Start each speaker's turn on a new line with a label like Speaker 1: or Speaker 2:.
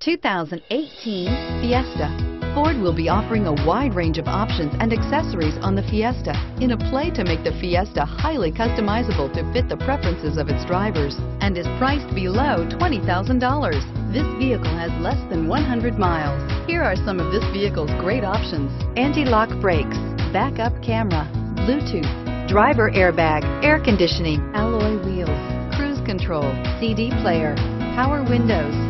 Speaker 1: 2018 Fiesta. Ford will be offering a wide range of options and accessories on the Fiesta in a play to make the Fiesta highly customizable to fit the preferences of its drivers and is priced below $20,000. This vehicle has less than 100 miles. Here are some of this vehicle's great options. Anti-lock brakes, backup camera, Bluetooth, driver airbag, air conditioning, alloy wheels, cruise control, CD player, power windows,